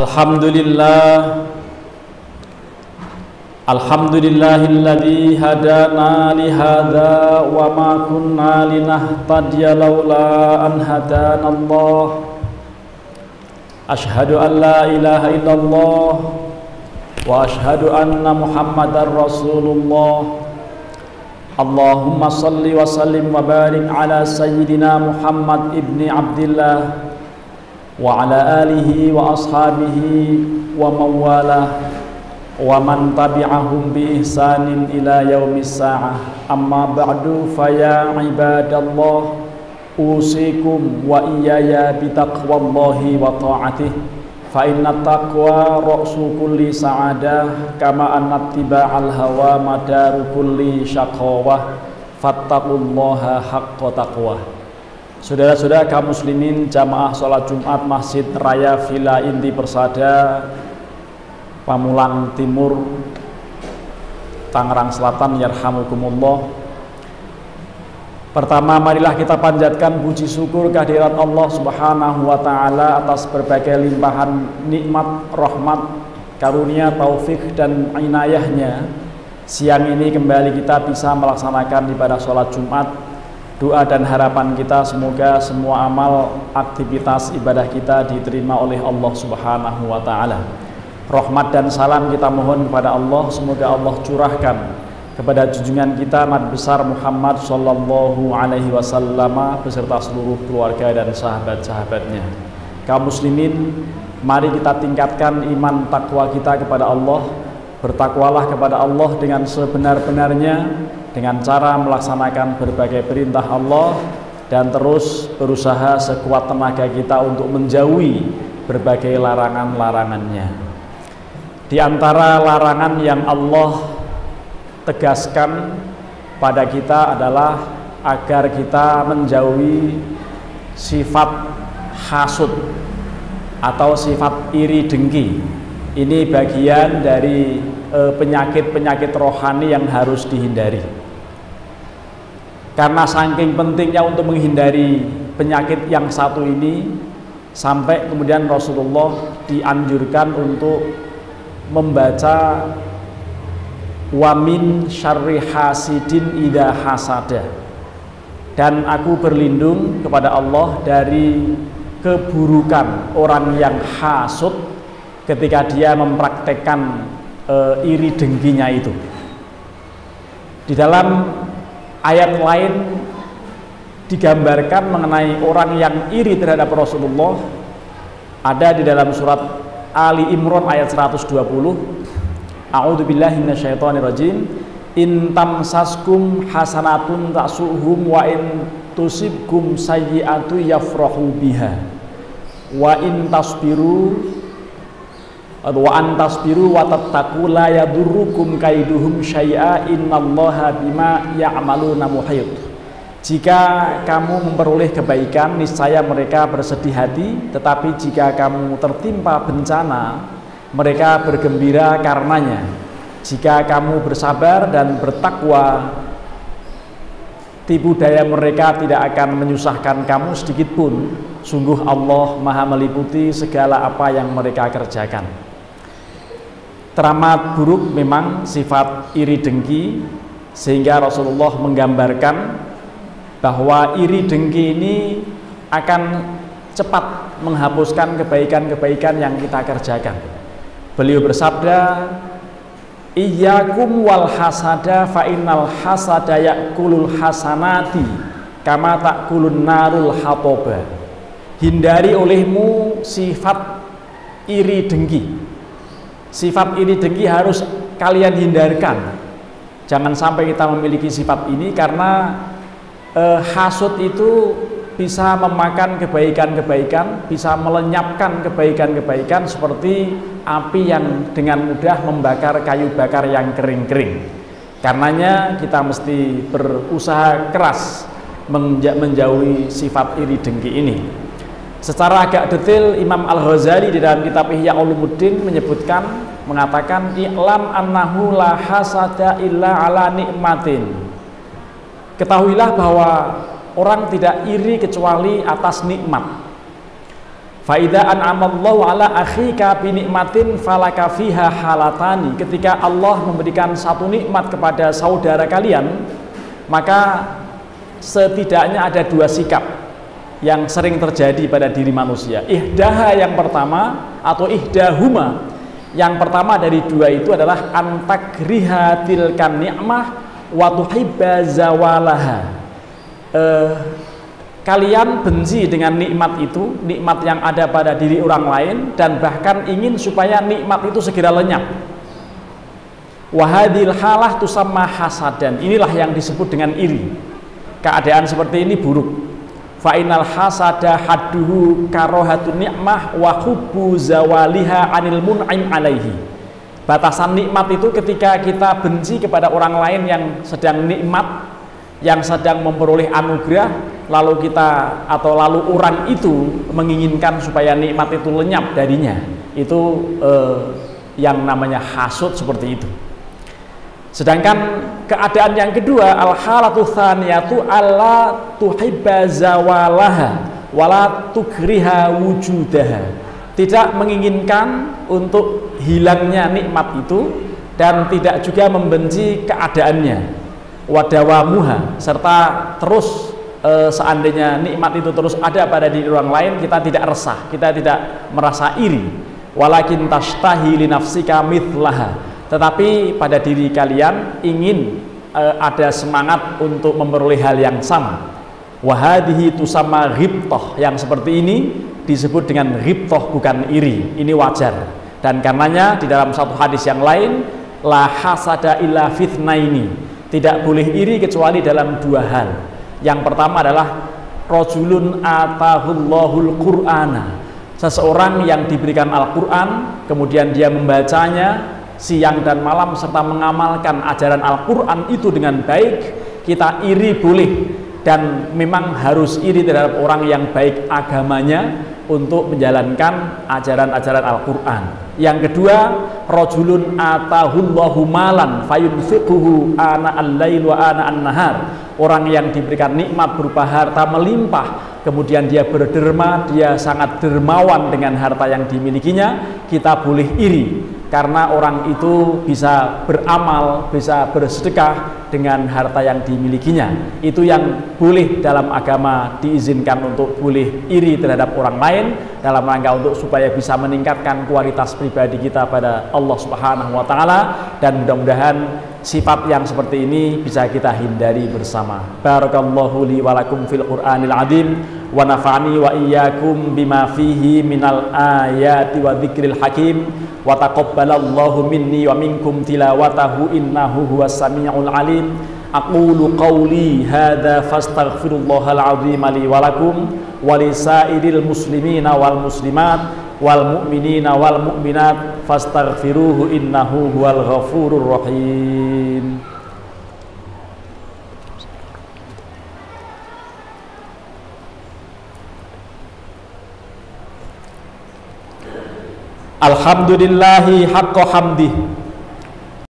Alhamdulillah. Alhamdulillahilladzi hadana li hadza wa ma kunna linahtadiya laula Ashhadu an la ilaha illallah wa ashhadu anna Muhammadar Rasulullah. Allahumma salli wa sallim wa barik ala sayyidina Muhammad ibni Abdullah ala alihi wa ashabihi wa mawalah wa man tabi'ahum bi ihsanin ila yaumis sa'ah. Amma ba'du faya ibadallah usikum wa iyaya bi taqwallahi wa ta'atih. Fa inna taqwa ra'su kulli sa'adah kama anna tiba'al hawa madaru kulli Saudara-saudara kaum muslimin jamaah sholat Jumat Masjid Raya Villa Inti Persada Pamulang Timur Tangerang Selatan Yarhamukumullah Pertama marilah kita panjatkan puji syukur kehadirat Allah Subhanahu wa taala atas berbagai limpahan nikmat, rahmat, karunia, taufik dan inayahnya. Siang ini kembali kita bisa melaksanakan ibadah sholat Jumat Doa dan harapan kita semoga semua amal aktivitas ibadah kita diterima oleh Allah Subhanahu wa taala. Rahmat dan salam kita mohon kepada Allah semoga Allah curahkan kepada junjungan kita Nabi besar Muhammad sallallahu alaihi wasallam beserta seluruh keluarga dan sahabat-sahabatnya. Kaum muslimin, mari kita tingkatkan iman takwa kita kepada Allah. Bertakwalah kepada Allah dengan sebenar-benarnya dengan cara melaksanakan berbagai perintah Allah dan terus berusaha sekuat tenaga kita untuk menjauhi berbagai larangan-larangannya. Di antara larangan yang Allah tegaskan pada kita adalah agar kita menjauhi sifat hasud atau sifat iri dengki. Ini bagian dari penyakit-penyakit rohani yang harus dihindari. Karena saking pentingnya untuk menghindari penyakit yang satu ini, sampai kemudian Rasulullah dianjurkan untuk membaca wamin syarri hasidin ida hasada dan aku berlindung kepada Allah dari keburukan orang yang hasud ketika dia mempraktekkan e, iri dengkinya itu. Di dalam ayat lain digambarkan mengenai orang yang iri terhadap Rasulullah. Ada di dalam surat Ali Imran ayat 120 A'udzu billahi minasyaitonir rajim. In tamsaskum hasanatun tasuhum wa in tusibkum sayyi'atu yafrahu biha. Wa in tasbiru wa antasbiru wa tattaqu la yadurrukum kaiduhum syai'a innallaha bima ya'maluna muhit. Jika kamu memperoleh kebaikan niscaya mereka bersedih hati tetapi jika kamu tertimpa bencana mereka bergembira karenanya. Jika kamu bersabar dan bertakwa tipu daya mereka tidak akan menyusahkan kamu sedikit pun. Sungguh Allah maha meliputi segala apa yang mereka kerjakan teramat buruk memang sifat iri dengki sehingga Rasulullah menggambarkan bahwa iri dengki ini akan cepat menghapuskan kebaikan-kebaikan yang kita kerjakan. Beliau bersabda, "Iyyakum wal hasada fa innal hasada yakulul hasanati kama takulun narul hatoba." Hindari olehmu sifat iri dengki Sifat ini dengki harus kalian hindarkan. Jangan sampai kita memiliki sifat ini karena eh, hasut itu bisa memakan kebaikan-kebaikan, bisa melenyapkan kebaikan-kebaikan seperti api yang dengan mudah membakar kayu bakar yang kering-kering. Karenanya kita mesti berusaha keras menjauhi sifat iri dengki ini. Secara agak detail Imam Al-Ghazali di dalam kitab Ihya Ulumuddin menyebutkan mengatakan i'lam annahu la hasada illa ala nikmatin. Ketahuilah bahwa orang tidak iri kecuali atas nikmat. Faida an'amallahu ala akhika bi nikmatin falaka fiha halatani. Ketika Allah memberikan satu nikmat kepada saudara kalian, maka setidaknya ada dua sikap yang sering terjadi pada diri manusia. Ihdaha yang pertama atau ihdahuma. Yang pertama dari dua itu adalah antakriha tilkan ni'mah wa tuhibba zawalaha. Uh, kalian benci dengan nikmat itu, nikmat yang ada pada diri orang lain dan bahkan ingin supaya nikmat itu segera lenyap. Wahadil halah tusamma hasadan. Inilah yang disebut dengan iri. Keadaan seperti ini buruk. Fa'inal hasada hadduhu karohatun ni'mah wa zawaliha anil mun'im alaihi. Batasan nikmat itu ketika kita benci kepada orang lain yang sedang nikmat, yang sedang memperoleh anugerah, lalu kita atau lalu orang itu menginginkan supaya nikmat itu lenyap darinya itu eh, yang namanya hasud seperti itu sedangkan keadaan yang kedua al halatu tsaniyatu alla tuhibba zawalaha wala tukriha wujudaha. Tidak menginginkan untuk hilangnya nikmat itu dan tidak juga membenci keadaannya wadawamuha serta terus e, seandainya nikmat itu terus ada pada diri orang lain kita tidak resah kita tidak merasa iri. Walakin tashtahi li nafsika mithlaha tetapi pada diri kalian ingin e, ada semangat untuk memperoleh hal yang sama. Wahadihi sama ghibtoh yang seperti ini disebut dengan ghibtoh bukan iri. Ini wajar. Dan karenanya di dalam satu hadis yang lain la hasada illa fitnaini. Tidak boleh iri kecuali dalam dua hal. Yang pertama adalah rojulun atahullahul qur'ana. Seseorang yang diberikan Al-Qur'an, kemudian dia membacanya siang dan malam serta mengamalkan ajaran Al-Qur'an itu dengan baik, kita iri boleh. Dan memang harus iri terhadap orang yang baik agamanya untuk menjalankan ajaran-ajaran Al-Qur'an. Yang kedua, rojulun atahullahu malan fayunfiquhu ana al-lail wa ana an-nahar. Orang yang diberikan nikmat berupa harta melimpah, kemudian dia berderma, dia sangat dermawan dengan harta yang dimilikinya, kita boleh iri karena orang itu bisa beramal, bisa bersedekah dengan harta yang dimilikinya. Itu yang boleh dalam agama diizinkan untuk boleh iri terhadap orang lain dalam rangka untuk supaya bisa meningkatkan kualitas pribadi kita pada Allah Subhanahu wa taala dan mudah-mudahan sifat yang seperti ini bisa kita hindari bersama. Barakallahu li wa lakum fil Qur'anil azim wa nafa'ani wa iyyakum bima fihi minal ayati wa dzikril hakim wa taqabbalallahu minni wa minkum tilawatahu innahu huwas samiul alim fastaghfirullahal azim li wa lakum wa lisairil muslimina wal muslimat wal mu'minina wal mu'minat fastaghfiruhu innahu huwal ghafurur rahim Alhamdulillahi haqqa hamdih